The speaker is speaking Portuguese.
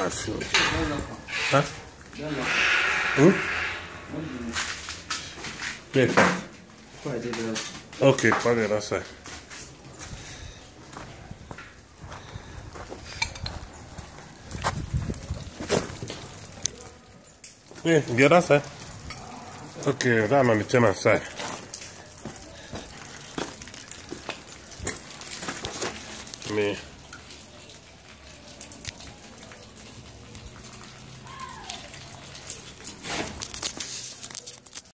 afio ha hmm me ok pagherà sai Eh, gyara sai. Ok, rana ni tana sai. Me.